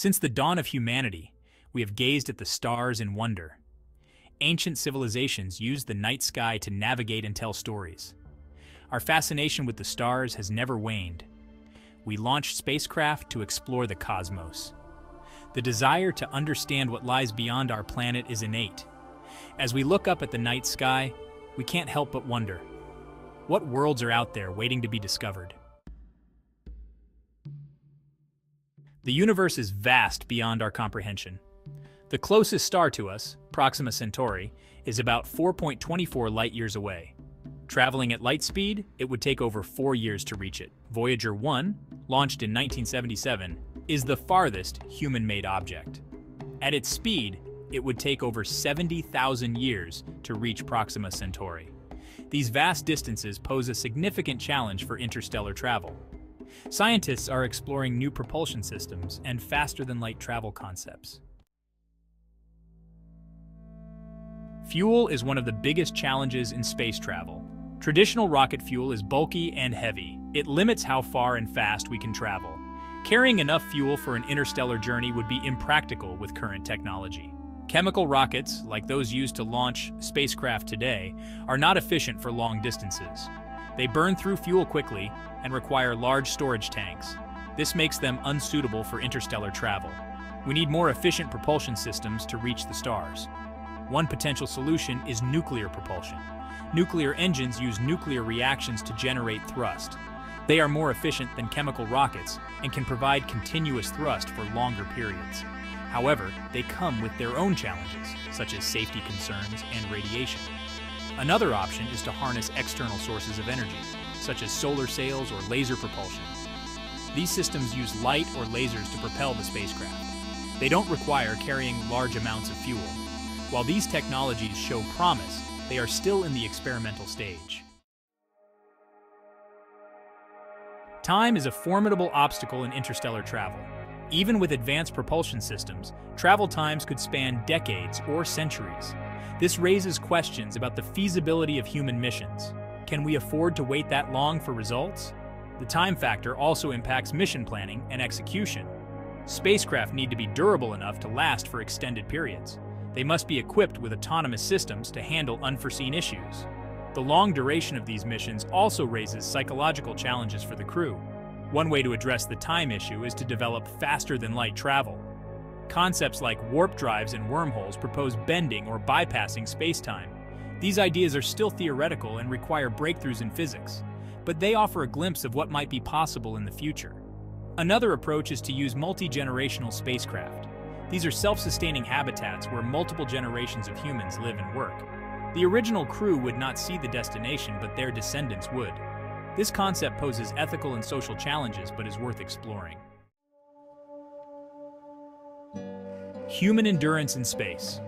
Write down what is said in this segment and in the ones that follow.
Since the dawn of humanity, we have gazed at the stars in wonder. Ancient civilizations used the night sky to navigate and tell stories. Our fascination with the stars has never waned. We launched spacecraft to explore the cosmos. The desire to understand what lies beyond our planet is innate. As we look up at the night sky, we can't help but wonder what worlds are out there waiting to be discovered? The universe is vast beyond our comprehension. The closest star to us, Proxima Centauri, is about 4.24 light years away. Traveling at light speed, it would take over four years to reach it. Voyager 1, launched in 1977, is the farthest human-made object. At its speed, it would take over 70,000 years to reach Proxima Centauri. These vast distances pose a significant challenge for interstellar travel. Scientists are exploring new propulsion systems and faster-than-light travel concepts. Fuel is one of the biggest challenges in space travel. Traditional rocket fuel is bulky and heavy. It limits how far and fast we can travel. Carrying enough fuel for an interstellar journey would be impractical with current technology. Chemical rockets, like those used to launch spacecraft today, are not efficient for long distances. They burn through fuel quickly and require large storage tanks. This makes them unsuitable for interstellar travel. We need more efficient propulsion systems to reach the stars. One potential solution is nuclear propulsion. Nuclear engines use nuclear reactions to generate thrust. They are more efficient than chemical rockets and can provide continuous thrust for longer periods. However, they come with their own challenges, such as safety concerns and radiation. Another option is to harness external sources of energy, such as solar sails or laser propulsion. These systems use light or lasers to propel the spacecraft. They don't require carrying large amounts of fuel. While these technologies show promise, they are still in the experimental stage. Time is a formidable obstacle in interstellar travel. Even with advanced propulsion systems, travel times could span decades or centuries. This raises questions about the feasibility of human missions. Can we afford to wait that long for results? The time factor also impacts mission planning and execution. Spacecraft need to be durable enough to last for extended periods. They must be equipped with autonomous systems to handle unforeseen issues. The long duration of these missions also raises psychological challenges for the crew. One way to address the time issue is to develop faster-than-light travel. Concepts like warp drives and wormholes propose bending or bypassing space-time. These ideas are still theoretical and require breakthroughs in physics, but they offer a glimpse of what might be possible in the future. Another approach is to use multi-generational spacecraft. These are self-sustaining habitats where multiple generations of humans live and work. The original crew would not see the destination, but their descendants would. This concept poses ethical and social challenges but is worth exploring. Human endurance in space.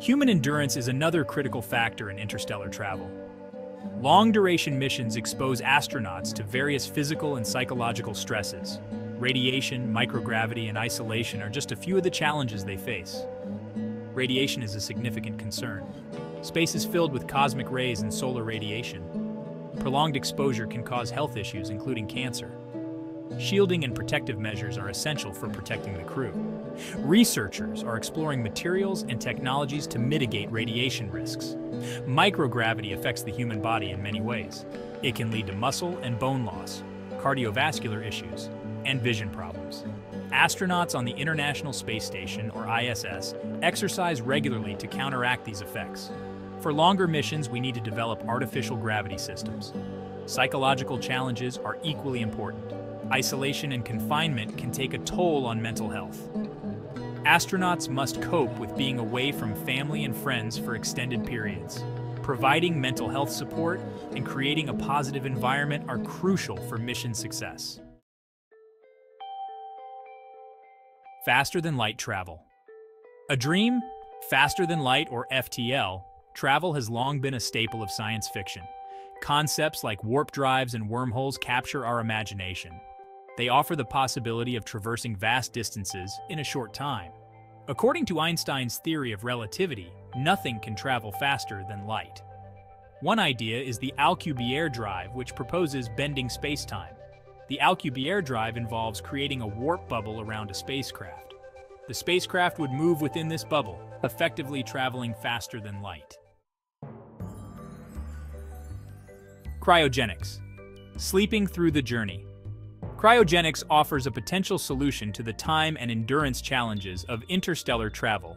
Human endurance is another critical factor in interstellar travel. Long-duration missions expose astronauts to various physical and psychological stresses. Radiation, microgravity, and isolation are just a few of the challenges they face. Radiation is a significant concern. Space is filled with cosmic rays and solar radiation, Prolonged exposure can cause health issues, including cancer. Shielding and protective measures are essential for protecting the crew. Researchers are exploring materials and technologies to mitigate radiation risks. Microgravity affects the human body in many ways. It can lead to muscle and bone loss, cardiovascular issues, and vision problems. Astronauts on the International Space Station, or ISS, exercise regularly to counteract these effects. For longer missions, we need to develop artificial gravity systems. Psychological challenges are equally important. Isolation and confinement can take a toll on mental health. Astronauts must cope with being away from family and friends for extended periods. Providing mental health support and creating a positive environment are crucial for mission success. Faster than light travel. A dream, faster than light or FTL, Travel has long been a staple of science fiction. Concepts like warp drives and wormholes capture our imagination. They offer the possibility of traversing vast distances in a short time. According to Einstein's theory of relativity, nothing can travel faster than light. One idea is the Alcubierre drive, which proposes bending spacetime. The Alcubierre drive involves creating a warp bubble around a spacecraft. The spacecraft would move within this bubble, effectively traveling faster than light. Cryogenics. Sleeping through the journey. Cryogenics offers a potential solution to the time and endurance challenges of interstellar travel.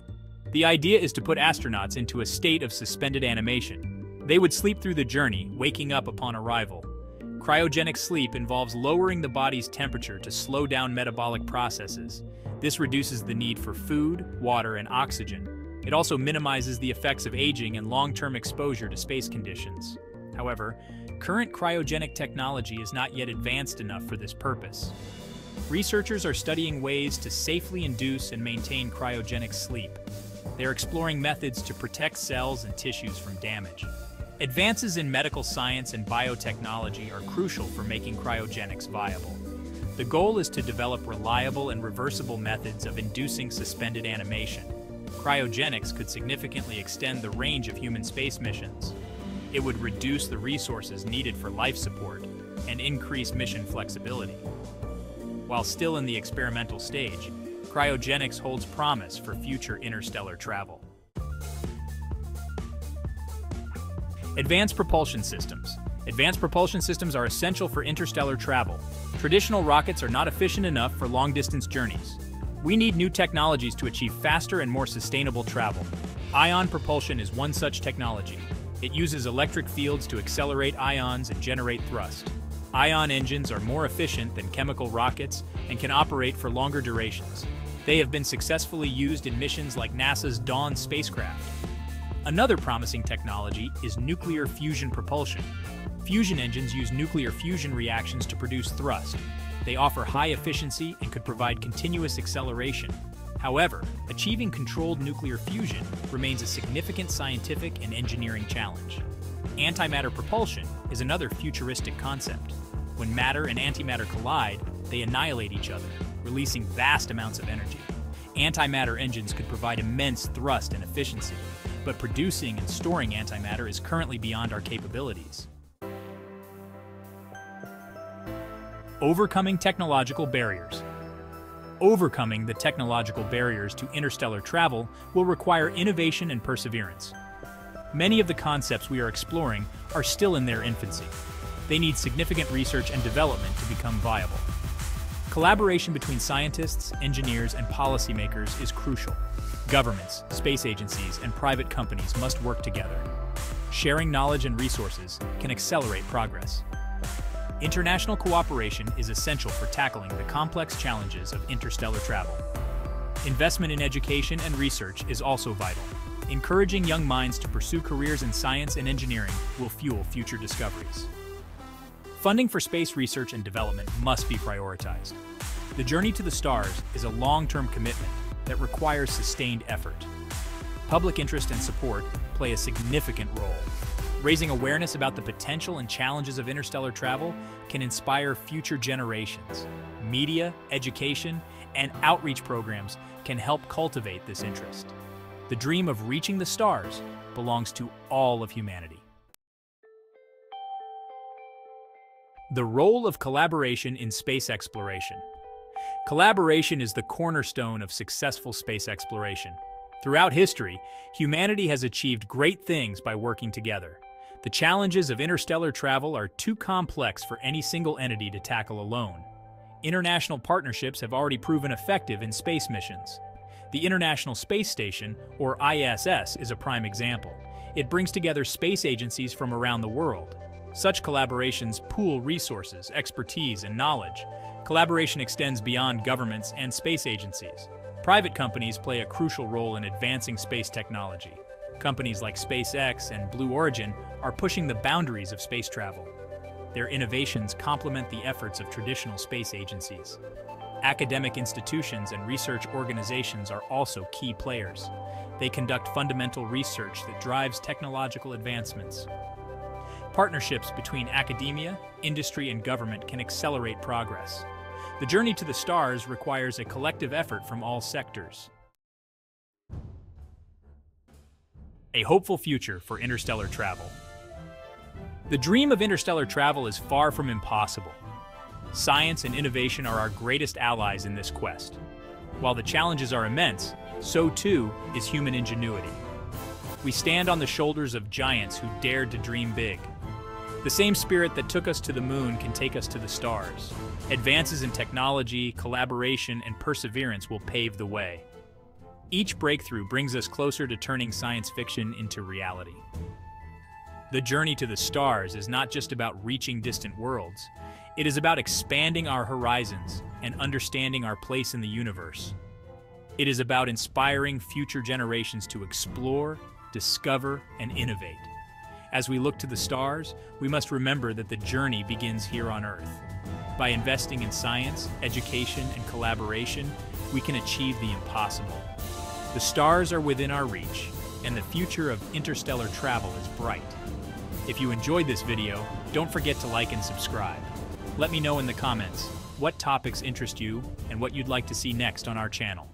The idea is to put astronauts into a state of suspended animation. They would sleep through the journey, waking up upon arrival. Cryogenic sleep involves lowering the body's temperature to slow down metabolic processes. This reduces the need for food, water, and oxygen. It also minimizes the effects of aging and long-term exposure to space conditions. However, current cryogenic technology is not yet advanced enough for this purpose. Researchers are studying ways to safely induce and maintain cryogenic sleep. They are exploring methods to protect cells and tissues from damage. Advances in medical science and biotechnology are crucial for making cryogenics viable. The goal is to develop reliable and reversible methods of inducing suspended animation. Cryogenics could significantly extend the range of human space missions. It would reduce the resources needed for life support and increase mission flexibility. While still in the experimental stage, cryogenics holds promise for future interstellar travel. Advanced propulsion systems. Advanced propulsion systems are essential for interstellar travel. Traditional rockets are not efficient enough for long-distance journeys. We need new technologies to achieve faster and more sustainable travel. Ion propulsion is one such technology. It uses electric fields to accelerate ions and generate thrust. Ion engines are more efficient than chemical rockets and can operate for longer durations. They have been successfully used in missions like NASA's Dawn spacecraft. Another promising technology is nuclear fusion propulsion. Fusion engines use nuclear fusion reactions to produce thrust. They offer high efficiency and could provide continuous acceleration, However, achieving controlled nuclear fusion remains a significant scientific and engineering challenge. Antimatter propulsion is another futuristic concept. When matter and antimatter collide, they annihilate each other, releasing vast amounts of energy. Antimatter engines could provide immense thrust and efficiency, but producing and storing antimatter is currently beyond our capabilities. Overcoming technological barriers. Overcoming the technological barriers to interstellar travel will require innovation and perseverance. Many of the concepts we are exploring are still in their infancy. They need significant research and development to become viable. Collaboration between scientists, engineers, and policymakers is crucial. Governments, space agencies, and private companies must work together. Sharing knowledge and resources can accelerate progress. International cooperation is essential for tackling the complex challenges of interstellar travel. Investment in education and research is also vital. Encouraging young minds to pursue careers in science and engineering will fuel future discoveries. Funding for space research and development must be prioritized. The journey to the stars is a long-term commitment that requires sustained effort. Public interest and support play a significant role Raising awareness about the potential and challenges of interstellar travel can inspire future generations. Media, education, and outreach programs can help cultivate this interest. The dream of reaching the stars belongs to all of humanity. The role of collaboration in space exploration. Collaboration is the cornerstone of successful space exploration. Throughout history, humanity has achieved great things by working together. The challenges of interstellar travel are too complex for any single entity to tackle alone. International partnerships have already proven effective in space missions. The International Space Station, or ISS, is a prime example. It brings together space agencies from around the world. Such collaborations pool resources, expertise, and knowledge. Collaboration extends beyond governments and space agencies. Private companies play a crucial role in advancing space technology. Companies like SpaceX and Blue Origin are pushing the boundaries of space travel. Their innovations complement the efforts of traditional space agencies. Academic institutions and research organizations are also key players. They conduct fundamental research that drives technological advancements. Partnerships between academia, industry, and government can accelerate progress. The journey to the stars requires a collective effort from all sectors. A hopeful future for interstellar travel. The dream of interstellar travel is far from impossible. Science and innovation are our greatest allies in this quest. While the challenges are immense, so too is human ingenuity. We stand on the shoulders of giants who dared to dream big. The same spirit that took us to the moon can take us to the stars. Advances in technology, collaboration, and perseverance will pave the way. Each breakthrough brings us closer to turning science fiction into reality. The journey to the stars is not just about reaching distant worlds, it is about expanding our horizons and understanding our place in the universe. It is about inspiring future generations to explore, discover, and innovate. As we look to the stars, we must remember that the journey begins here on Earth. By investing in science, education, and collaboration, we can achieve the impossible. The stars are within our reach, and the future of interstellar travel is bright. If you enjoyed this video, don't forget to like and subscribe. Let me know in the comments what topics interest you and what you'd like to see next on our channel.